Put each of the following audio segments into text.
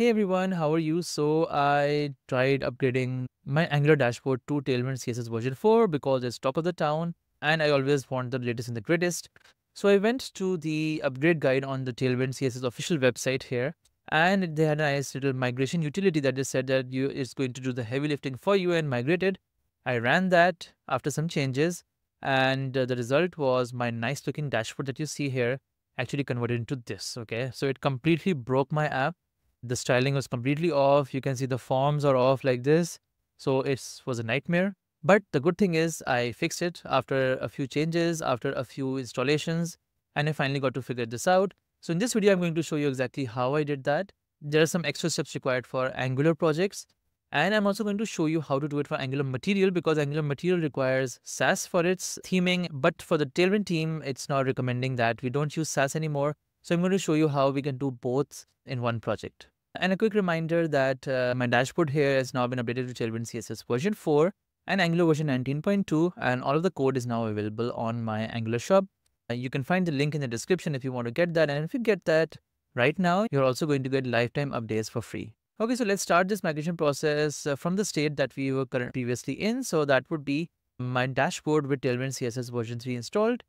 Hey everyone, how are you? So I tried upgrading my Angular dashboard to Tailwind CSS version 4 because it's top of the town and I always want the latest and the greatest. So I went to the upgrade guide on the Tailwind CSS official website here and they had a nice little migration utility that they said that you it's going to do the heavy lifting for you and migrated. I ran that after some changes and uh, the result was my nice looking dashboard that you see here actually converted into this. Okay, so it completely broke my app the styling was completely off. You can see the forms are off like this. So it was a nightmare. But the good thing is I fixed it after a few changes, after a few installations, and I finally got to figure this out. So in this video, I'm going to show you exactly how I did that. There are some extra steps required for Angular projects. And I'm also going to show you how to do it for Angular Material because Angular Material requires Sass for its theming. But for the Tailwind team, it's not recommending that we don't use Sass anymore. So I'm going to show you how we can do both in one project. And a quick reminder that uh, my dashboard here has now been updated to Tailwind CSS version 4 and Angular version 19.2 and all of the code is now available on my Angular shop. Uh, you can find the link in the description if you want to get that and if you get that right now, you're also going to get lifetime updates for free. Okay, so let's start this migration process uh, from the state that we were previously in. So that would be my dashboard with Tailwind CSS version 3 installed.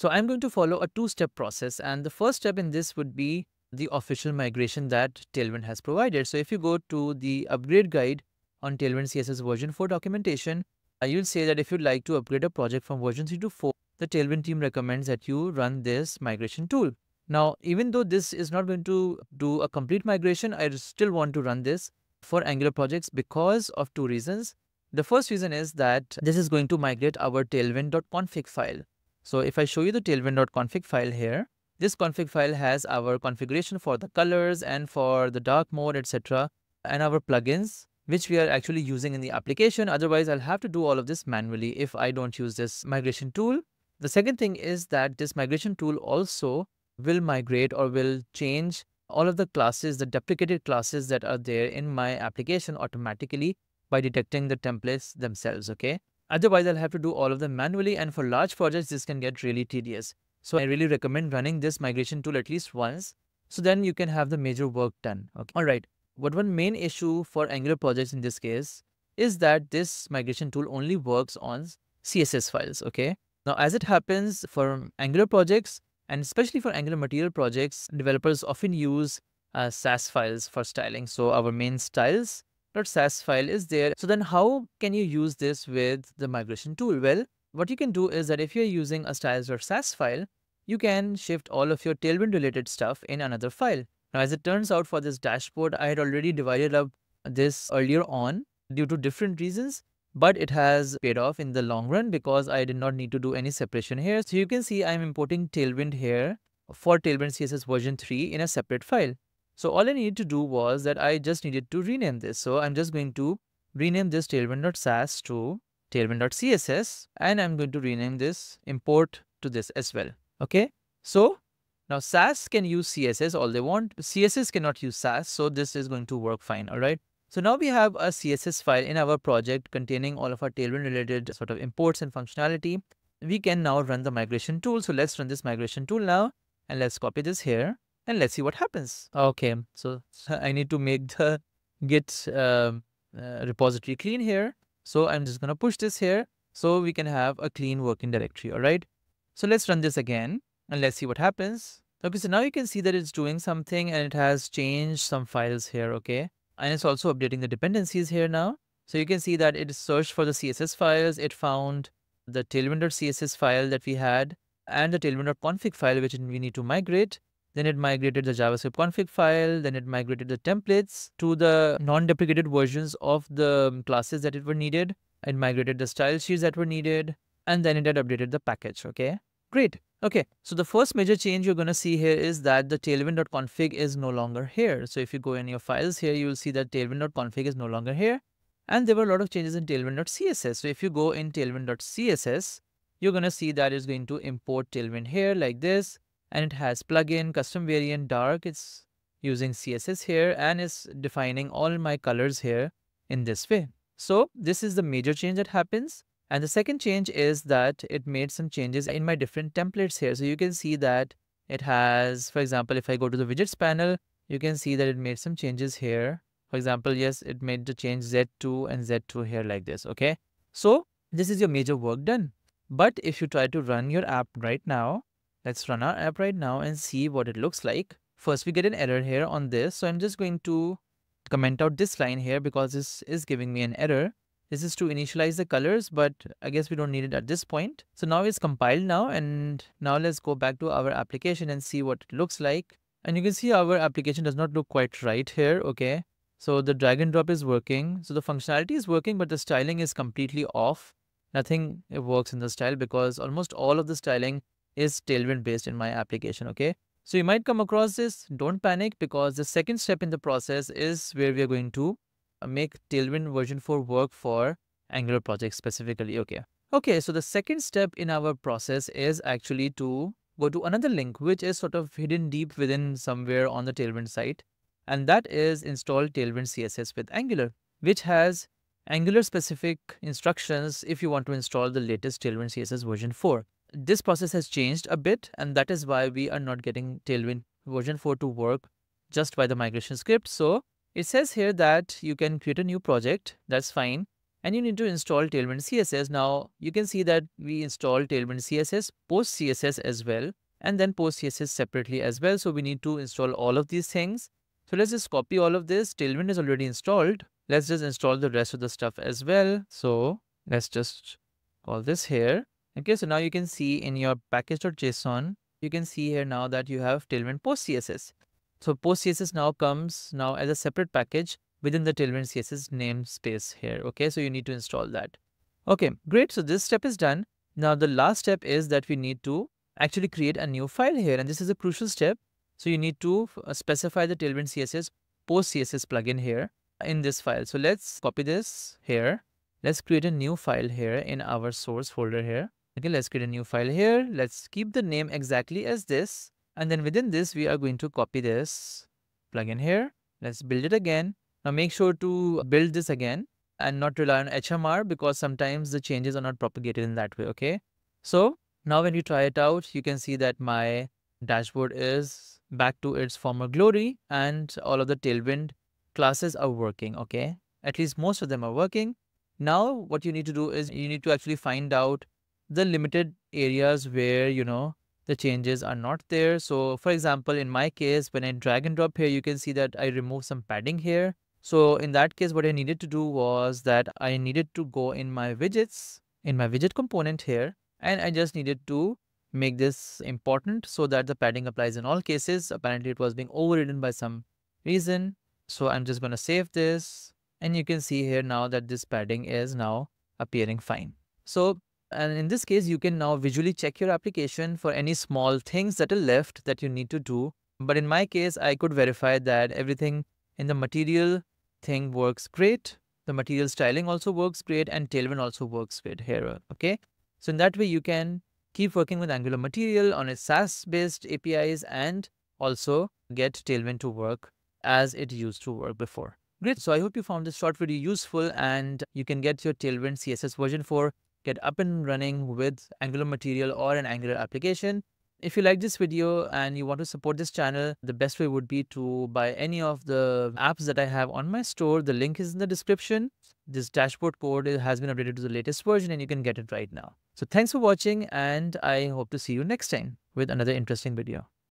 So I'm going to follow a two-step process and the first step in this would be the official migration that Tailwind has provided. So if you go to the upgrade guide on Tailwind CSS version 4 documentation, uh, you'll say that if you'd like to upgrade a project from version 3 to 4, the Tailwind team recommends that you run this migration tool. Now, even though this is not going to do a complete migration, I still want to run this for Angular projects because of two reasons. The first reason is that this is going to migrate our tailwind.config file. So if I show you the tailwind.config file here, this config file has our configuration for the colors and for the dark mode, etc. and our plugins, which we are actually using in the application. Otherwise, I'll have to do all of this manually if I don't use this migration tool. The second thing is that this migration tool also will migrate or will change all of the classes, the deprecated classes that are there in my application automatically by detecting the templates themselves, okay? Otherwise, I'll have to do all of them manually and for large projects, this can get really tedious. So I really recommend running this migration tool at least once. So then you can have the major work done. Okay. All right. But one main issue for Angular projects in this case is that this migration tool only works on CSS files. Okay. Now, as it happens for Angular projects and especially for Angular material projects, developers often use uh, Sass files for styling. So our main styles .sass file is there. So then how can you use this with the migration tool? Well, what you can do is that if you're using a styles.sass file, you can shift all of your Tailwind related stuff in another file. Now, as it turns out for this dashboard, I had already divided up this earlier on due to different reasons, but it has paid off in the long run because I did not need to do any separation here. So you can see I'm importing Tailwind here for Tailwind CSS version 3 in a separate file. So all I needed to do was that I just needed to rename this. So I'm just going to rename this tailwind.sass to tailwind.css and I'm going to rename this import to this as well. Okay. So now Sass can use CSS all they want. CSS cannot use Sass. So this is going to work fine. All right. So now we have a CSS file in our project containing all of our Tailwind related sort of imports and functionality. We can now run the migration tool. So let's run this migration tool now and let's copy this here and let's see what happens. Okay, so, I need to make the git uh, uh, repository clean here. So I'm just going to push this here so we can have a clean working directory. All right. So let's run this again and let's see what happens. Okay, so now you can see that it's doing something and it has changed some files here. Okay. And it's also updating the dependencies here now. So you can see that it searched for the CSS files. It found the tailwind.css file that we had and the tailwind.config file, which we need to migrate. Then it migrated the JavaScript config file. Then it migrated the templates to the non-deprecated versions of the um, classes that it were needed. It migrated the style sheets that were needed. And then it had updated the package. Okay, great. Okay, so the first major change you're going to see here is that the tailwind.config is no longer here. So if you go in your files here, you will see that tailwind.config is no longer here. And there were a lot of changes in tailwind.css. So if you go in tailwind.css, you're going to see that it's going to import tailwind here like this and it has plugin custom variant dark it's using css here and it's defining all my colors here in this way so this is the major change that happens and the second change is that it made some changes in my different templates here so you can see that it has for example if i go to the widgets panel you can see that it made some changes here. For example, yes, it made the change Z2 and Z2 here like this, okay? So this is your major work done. But if you try to run your app right now, let's run our app right now and see what it looks like. First, we get an error here on this. So I'm just going to comment out this line here because this is giving me an error. This is to initialize the colors, but I guess we don't need it at this point. So now it's compiled now and now let's go back to our application and see what it looks like. And you can see our application does not look quite right here, okay? So the drag and drop is working. So the functionality is working, but the styling is completely off. Nothing works in the style because almost all of the styling is Tailwind based in my application, okay? So you might come across this, don't panic because the second step in the process is where we are going to uh, make Tailwind version 4 work for Angular projects specifically, okay? Okay, so the second step in our process is actually to go to another link which is sort of hidden deep within somewhere on the Tailwind site and that is install Tailwind CSS with Angular which has Angular specific instructions if you want to install the latest Tailwind CSS version 4. This process has changed a bit and that is why we are not getting Tailwind version 4 to work just by the migration script. So it says here that you can create a new project, that's fine. And you need to install Tailwind CSS. Now you can see that we install Tailwind CSS, PostCSS as well, and then PostCSS separately as well. So we need to install all of these things. So let's just copy all of this. Tailwind is already installed. Let's just install the rest of the stuff as well. So let's just call this here. Okay, so now you can see in your package.json, you can see here now that you have Tailwind PostCSS. So PostCSS now comes now as a separate package within the Tailwind CSS namespace here. Okay, so you need to install that. Okay, great. So this step is done. Now the last step is that we need to actually create a new file here and this is a crucial step. So you need to uh, specify the Tailwind CSS PostCSS plugin here in this file. So let's copy this here. Let's create a new file here in our source folder here. Okay, let's create a new file here. Let's keep the name exactly as this. And then within this, we are going to copy this plugin here. Let's build it again. Now make sure to build this again and not rely on HMR because sometimes the changes are not propagated in that way. Okay. So now when you try it out, you can see that my dashboard is back to its former glory and all of the Tailwind classes are working. Okay. At least most of them are working. Now what you need to do is you need to actually find out the limited areas where, you know, the changes are not there. So for example, in my case, when I drag and drop here, you can see that I remove some padding here. So in that case, what I needed to do was that I needed to go in my widgets, in my widget component here, and I just needed to make this important so that the padding applies in all cases. Apparently it was being overridden by some reason. So I'm just going to save this and you can see here now that this padding is now appearing fine. So and in this case, you can now visually check your application for any small things that are left that you need to do. But in my case, I could verify that everything in the material thing works great. The material styling also works great and Tailwind also works great here. Okay. So in that way, you can keep working with Angular Material on its Sass based APIs and also get Tailwind to work as it used to work before. Great. So I hope you found this short video useful and you can get your Tailwind CSS version 4 get up and running with Angular material or an Angular application. If you like this video and you want to support this channel, the best way would be to buy any of the apps that I have on my store. The link is in the description. This dashboard code has been updated to the latest version and you can get it right now. So thanks for watching and I hope to see you next time with another interesting video.